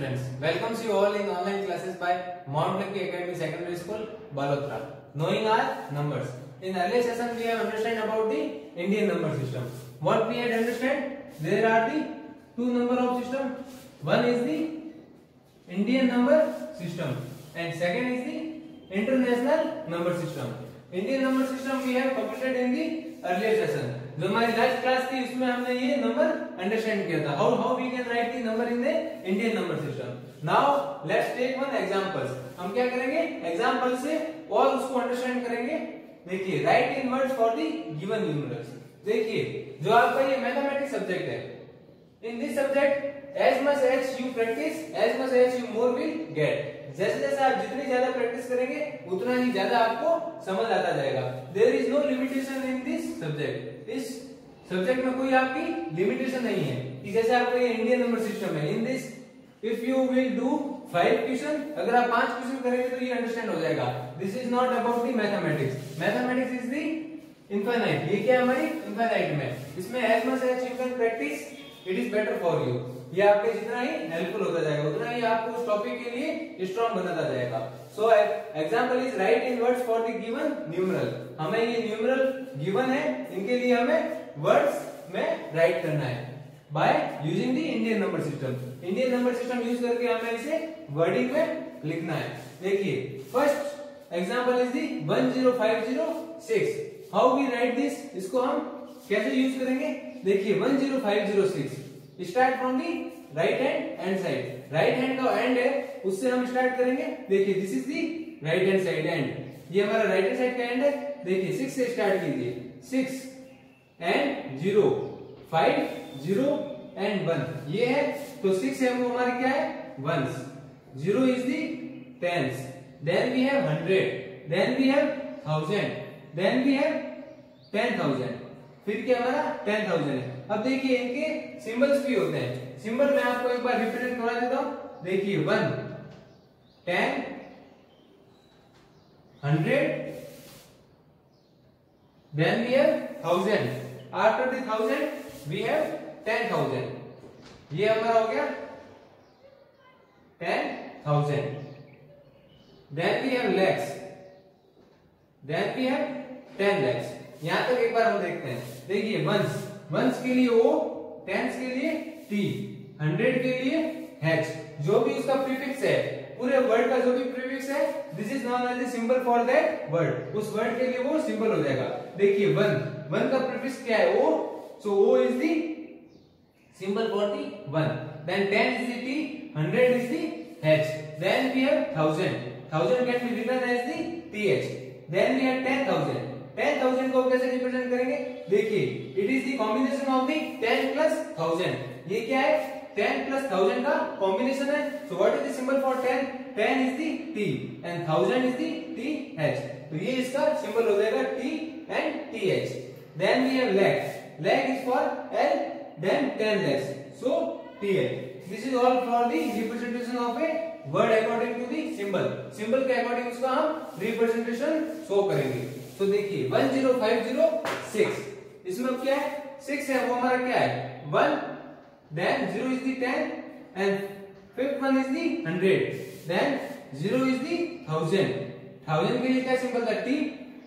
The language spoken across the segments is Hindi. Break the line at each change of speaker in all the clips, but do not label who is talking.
students, welcomes you all in online classes by Mount Lucky Academy Secondary School, Balotra. Knowing our numbers. In earlier session, we have understand about the Indian number system. What we had understand? There are the two number of system. One is the Indian number system, and second is the international number system. Indian number system we have completed in the earlier session. जो हमारी लास्ट क्लास थी उसमें हमने ये नंबर अंडरस्टैंड किया था। How how we can write the number in the Indian number system now let's take one examples हम क्या करेंगे? एग्जांपल से और उसको अंडरस्टैंड करेंगे। देखिए write in words for the given numerals देखिए, जो आपका ये मैथमेटिक्स सब्जेक्ट है। In this subject as much as you practice as much as you more will get जैसे जैसे आप जितनी ज़्यादा प्रैक्टिस करेंगे, उतना ही ज़्यादा आपको समझ आता जाएगा। There is no limitation in this subject में कोई आपकी लिमिटेशन नहीं है। कि जैसे आपका ये इंडियन नंबर सिस्टम है। In this if you will do five question अगर आप पाँच क्वेश्चन करेंगे तो ये अंडरस्टैंड हो जाएगा। This is not about the mathematics mathematics is the infinite ये क्या है हमारी? इनफाइनाइट में। इसमें as much as you can practice it is better for you ये आपके जितना ही हेल्पफुल होता जाएगा, उतना ही आपको उस टॉपिक के लिए स्ट्रॉन्ग बनाता जाएगा। So example is write in words for the given numeral हमें ये न्यूमरल गिवन है, इनके लिए हमें वर्ड्स में राइट करना है। By using the Indian number system Indian number system use करके हमें इसे वर्डिंग में लिखना है। देखिए first example is the 10506 how we write this इसको हम कैसे यूज़ करेंगे? देखिए 10506 start from the right hand end side right hand का एंड है, उससे हम स्टार्ट करेंगे। देखिए this is the right hand side end ये हमारा राइट हैंड साइड का एंड है। देखिए सिक्स से स्टार्ट कीजिए। Six and zero five zero and one ये है तो सिक्स है वो हमारे क्या है? Ones zero is the tens then we have hundred then we have thousand then we have ten thousand फिर क्या हमारा? टेन थाउज़ेंड है। अब देखिए इनके सिंबल्स भी होते हैं। सिंबल मैं आपको एक बार रिप्रेजेंट करा देता हूँ। देखिए one ten hundred then we have thousand after the thousand we have ten thousand ये हमारा हो गया ten thousand then we have lakhs then we have ten lakhs यहाँ तक एक बार हम देखते हैं। देखिए वंस वंस के लिए ओ टेंस के लिए टी हंड्रेड के लिए एच जो भी उसका प्रीफिक्स है, पूरे वर्ड का जो भी प्रीफिक्स है this is known as a symbol for that word उस वर्ड के लिए वो सिंबल हो जाएगा। देखिए वन वन का प्रीफिक्स क्या है O so O is the symbol for the one then ten is the T hundred is the H then we have thousand thousand can be written as the T H then we have ten thousand को कैसे रिप्रेजेंट करेंगे? देखिए it is the combination of the ten plus thousand ये क्या है? टेन प्लस थाउज़ेंड का कॉम्बिनेशन है। So what is the symbol for ten ten is the T and thousand is the T H तो ये इसका सिंबल हो जाएगा T and T H then we have lakh lakh is for L then ten lakhs so T H this is all for the representation of a word according to the symbol symbol के अकॉर्डिंग उसका हम रिप्रेजेंटेशन शो करेंगे. तो देखिए one zero five zero six इसमें क्या है? सिक्स है, वो हमारा क्या है? One then zero is the ten and fifth one is the hundred then zero is the thousand thousand के लिए क्या सिंबल था? टी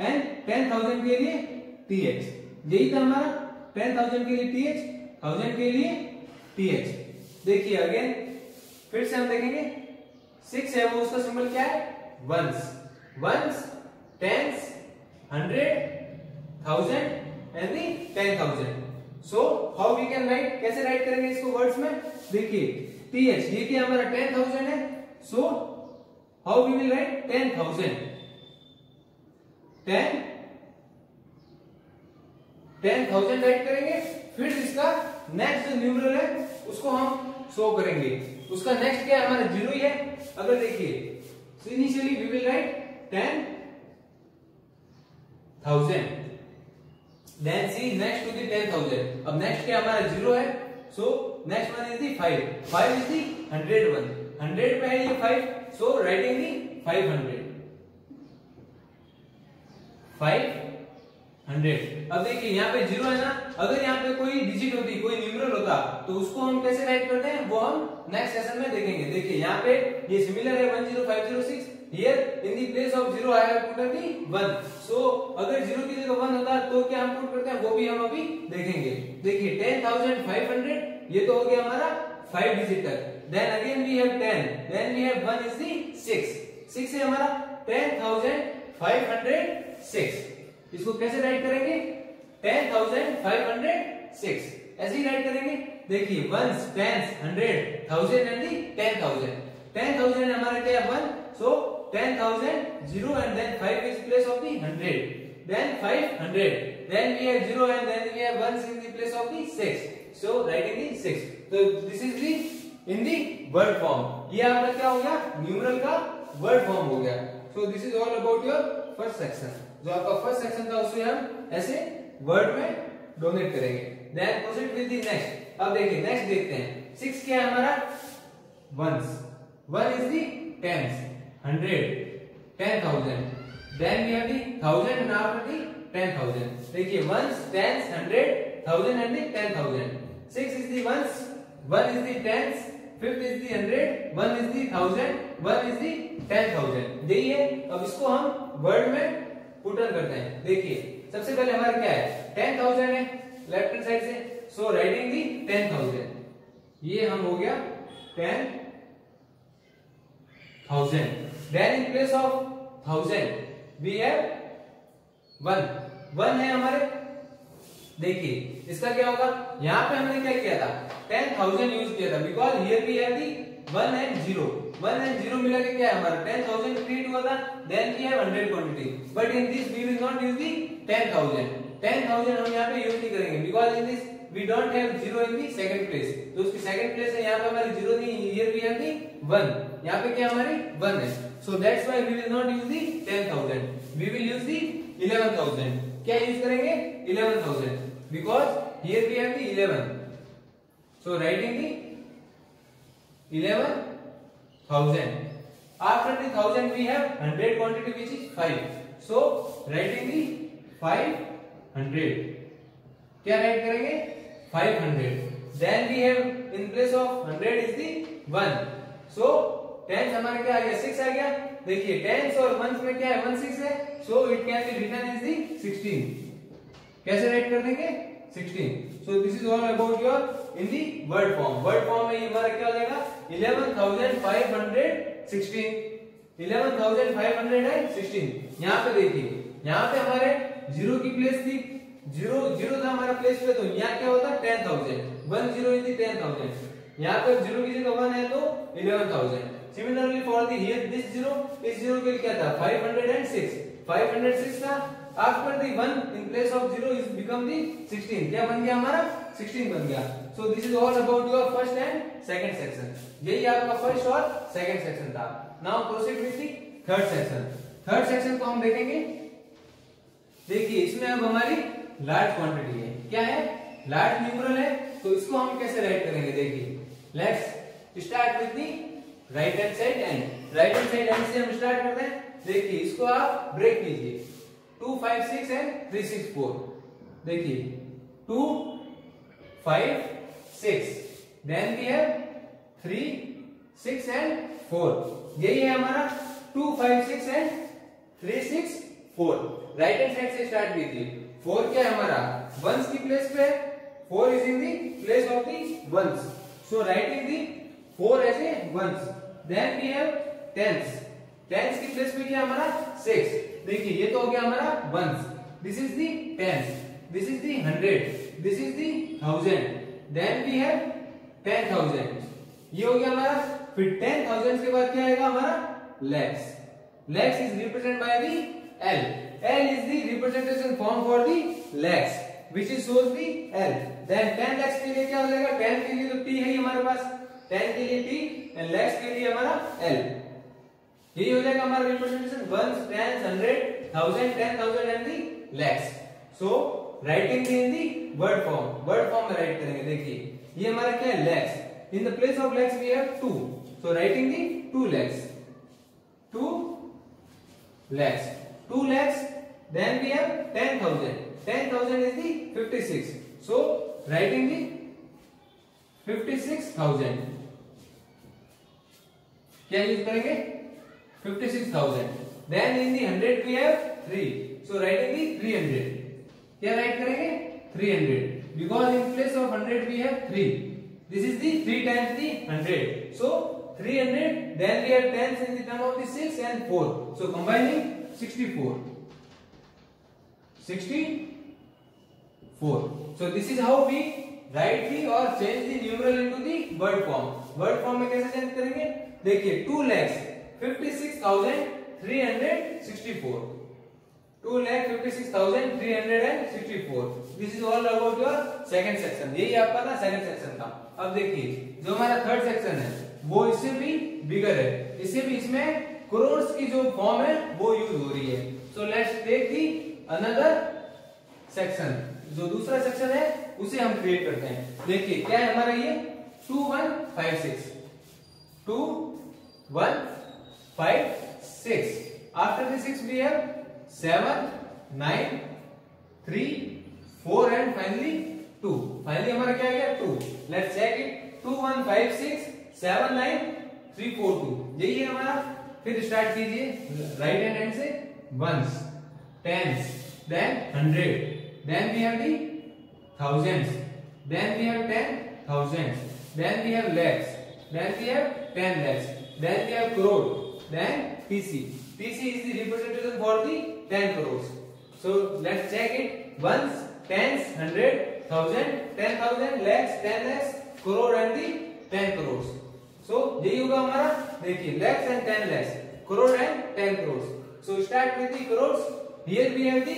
एंड टेन थाउज़ेंड के लिए टी एच यही था हमारा। टेन थाउज़ेंड के लिए टी एच थाउज़ेंड के लिए टी एच देखिए अगेन फिर से हम देखेंगे। सिक्स है, वो उसका सिंबल क्या है? Ones ones tens thousand and the ten thousand. So, how we can write? कैसे write करेंगे इसको words में? देखिए टी एच ये क्या हमारा टेन थाउज़ेंड है so how we will write ten thousand ten ten thousand write करेंगे, फिर इसका नेक्स्ट जो न्यूमरल है, उसको हम शो करेंगे उसका नेक्स्ट क्या है हमारा ज़ीरो ही है अगर देखिए initially we will write ten thousand then see next to the ten thousand अब नेक्स्ट क्या हमारा ज़ीरो है? So next one is the five five is the hundred one hundred पे है ये five so writing the five hundred five hundred अब देखिए, यहाँ पे ज़ीरो है ना? अगर यहाँ पे कोई डिजिट होती, कोई न्यूमरल होता तो उसको हम कैसे राइट करते हैं? वो हम नेक्स्ट सेशन में देखेंगे. देखिए, यहाँ पे ये सिमिलर है one zero five zero six here in the place of zero I have put the one so अगर ज़ीरो की जगह वन होता तो क्या हम पुट करते हैं? वो भी हम अभी देखेंगे। देखिए टेन थाउज़ेंड फाइव हंड्रेड ये तो हो गया हमारा फाइव डिजिट तक। Then again we have ten then we have one is the six six है हमारा ten thousand five hundred six इसको कैसे राइट करेंगे? Ten thousand five hundred six ऐसे ही राइट करेंगे। देखिए ones tens hundred thousand and the ten thousand ten thousand हमारा क्या one so ten thousand zero and then five is place of the hundred then 500 then we have 0 and then we have 1 in the place of the 6 so writing the 6 so, this is the, in the word form. ये आपका क्या हो गया? न्यूमरल का वर्ड फॉर्म हो गया. So, this is all about your first section. जो आपका फ़र्स्ट सेक्शन था उसे हम ऐसे वर्ड में डोनेट करेंगे. Then proceed with the next अब देखिए नेक्स्ट देखते हैं. सिक्स क्या है हमारा? Ones one is the tens hundred ten thousand then we have the thousand and after the ten thousand देखिए ones tens hundred thousand and the ten thousand six is the ones one is the tens fifth is the hundred one is the thousand one is the ten thousand यही है अब इसको हम वर्ड में पुटन करते हैं। देखिए, सबसे पहले हमारा क्या है? टेन थाउज़ेंड है लेफ़्ट हैंड साइड से। So writing the ten thousand ये हम हो गया ten thousand then in place of thousand we have one one है हमारे। देखिए, इसका क्या होगा? यहाँ पे हमने क्या किया था? टेन थाउज़ेंड यूज़ किया था। Because here we have the one and zero one and zero मिला के क्या है हमारा? टेन थाउज़ेंड क्रिएट हुआ था then we have hundred quantity but in this we will not use the ten thousand ten thousand हम यहाँ पे यूज़ नहीं करेंगे। Because in this we don't have zero in the second place तो उसकी सेकंड प्लेस है, यहाँ पे हमारी ज़ीरो नहीं here we have the one यहाँ पे क्या हमारी? वन है. So that's why we will not use the ten thousand we will use the eleven thousand क्या यूज़ करेंगे? Eleven thousand because here we have the eleven so writing eleven thousand. After the thousand, we have hundred quantity, which is five. So writing the five hundred. क्या write करेंगे? Five hundred. Then we have in place of hundred is the one. So tens हमारा क्या आ गया? Six आ गया. देखिए tens और ones में क्या है? One six है. So it can be written as the sixteen. कैसे write कर देंगे? 16 so this is all about your in the word form word form में ये हमारा क्या हो जाएगा 11516 11516 यहाँ पे देखिए यहाँ पे हमारे ज़ीरो की प्लेस थी ज़ीरो ज़ीरो था हमारा प्लेस पे तो यहाँ क्या होता? Ten thousand one zero ten thousand यहाँ पे ज़ीरो की जगह वन है तो eleven thousand similarly for the here this zero इस ज़ीरो के लिए क्या था? Five hundred and six five hundred six था. After the 1 in place of 0 is become the 16 क्या बन गया हमारा? 16 बन गया. So, this is all about your first and second section. यही आपका फ़र्स्ट और सेकंड सेक्शन था. Now proceed with the third section. Third section को हम देखेंगे. देखिए, इसमें अब हमारी लार्ज क्वांटिटी है। क्या है? लार्ज न्यूमरल है। तो इसको हम कैसे राइट करेंगे? देखिए। Let's start with the right hand side and right hand side end से हम स्टार्ट करते हैं। देखिए, इसको आप ब्रेक कीजिए। Two five six and three six four देखिए। Two five six then we have three six and four यही है हमारा two five six and three six four right hand side से स्टार्ट कीजिए। फोर क्या है हमारा? वंस की प्लेस पे है four is in the place of the ones so writing the four as a ones then we have tens tens की प्लेस पे क्या हमारा? सिक्स देखिए, ये तो हो गया हमारा ones this is the tens is the hundred this is the thousand then we have ten thousand ये हो गया हमारा फिर टेन थाउज़ेंड के बाद क्या आएगा हमारा? Lakhs lakhs is represent by the L L is the representation form for the legs which is shows the L. Then ten legs के लिए क्या हो जाएगा? Ten के लिए तो T है ही हमारे पास. Ten के लिए T and legs के लिए हमारा L. ये हो जाएगा हमारा representation one, ten, hundred, thousand, ten thousand and the legs. So writing in the word form. Word form में write करेंगे. देखिए ये हमारा क्या है? Legs. In the place of legs we have two. So writing the two legs. Two legs. two lakhs. Then we have ten thousand. Ten thousand is the fifty-six. So, writing the fifty-six thousand. क्या यूज़ करेंगे fifty six thousand then in the hundred we have three so write the three hundred क्या राइट करेंगे three hundred because in place of hundred we have three this is the three times the hundred so three hundred then we have tens in the term of the six and four so 64 64 so this is how we write the or change the numeral into the word form word form में कैसे चेंज करेंगे देखिए 2 lakhs 56364 2 lakh 56364 this is all about your second section यही आपका ना second section था अब देखिए जो हमारा थर्ड सेक्शन है वो इससे भी बिगर है इससे भी इसमें करोड़ की जो फॉर्म है, वो यूज़ हो रही है. So let's take the another section जो दूसरा सेक्शन है, उसे हम क्रिएट करते हैं. देखिए, क्या है हमारा ये? Two one five six two one five six after the six we have seven nine three four and finally two finally हमारा क्या गया? Two let's check it two one five six seven nine three four two यही है हमारा फिर स्टार्ट कीजिए राइट हैंड हैंड से ones tens then hundred then we have the thousands then we have ten thousands then we have lakhs then we have ten lakhs then we have crore then PC PC is the representation for the ten crore so, let's check it. Ones, tens, hundred, thousand, ten thousand, lakhs, ten lakhs, crore and the ten crores. So यही होगा हमारा देखिए lakhs and ten lakhs crore and ten crore so start with the crore here we have the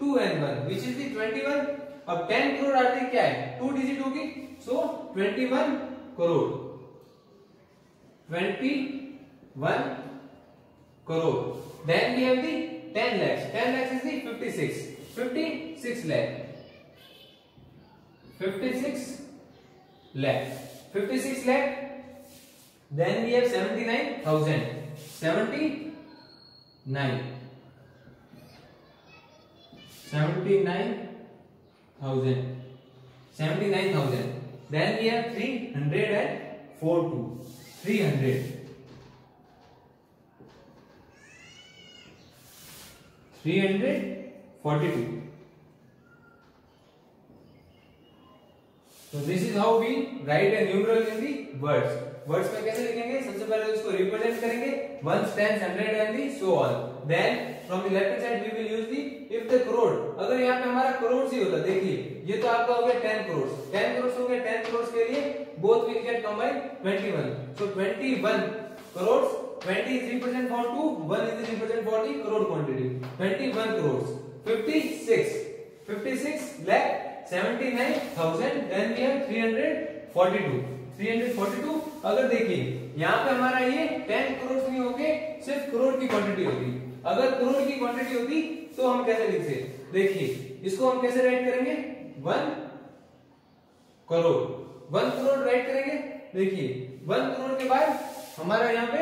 two and one which is the twenty one अब टेन करोड़ आती क्या है? टू डिजिट होगी so twenty one crore twenty one crore then we have the ten lakhs ten lakhs is the fifty six fifty six lakh fifty six Then we have 79,000. 79. 79,000. 79,000. Then we have 342. 300. 342. So this is how we write a numeral in the words. Words में कैसे लिखेंगे? सबसे पहले इसको रिप्रेजेंट करेंगे। Ones tens hundred and the so on then from the left side we will use the if the crore अगर यहाँ पे हमारा करोड़ ही होता, देखिए, ये तो आपका हो गया टेन करोड़ टेन करोड़ हो गया टेन करोड़ के लिए both will get combine twenty one so twenty one crore 20 is represent for 2 1 is represent for the crore quantity. 21 crores. 56 56 lakh 79000 then we have 342 342 अगर देखिए, यहाँ पे हमारा ये 10 करोड़ नहीं होके सिर्फ़ करोड़ की क्वांटिटी होती अगर करोड़ की क्वांटिटी होती तो हम कैसे लिखते? देखिए, इसको हम कैसे राइट करेंगे? One crore one crore write करेंगे? देखिए वन करोड़ के बाद हमारा यहाँ पे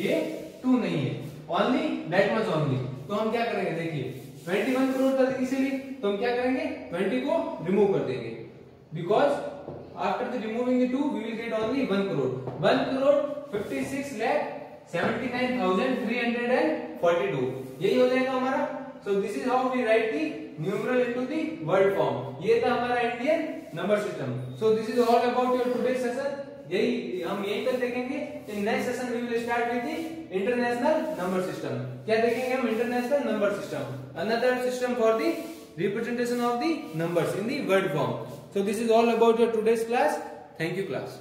ये टू नहीं है। ओनली दैट मच ओनली तो हम क्या करेंगे? देखिए 21 करोड़ था इसीलिए तो हम क्या करेंगे? 20 को रिमूव कर देंगे। Because after the removing the 2 we will get only 1 crore 1 crore 56 lakh 79342 यही हो जाएगा हमारा so this is how we write the numeral into the word form ये था हमारा Indian number system so this is all about your today's session यही हम यही तक देखेंगे in next session we will start with the international number system क्या देखेंगे हम international number system another system for the representation of the numbers in the word form So this is all about your today's class. Thank you class.